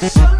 That's so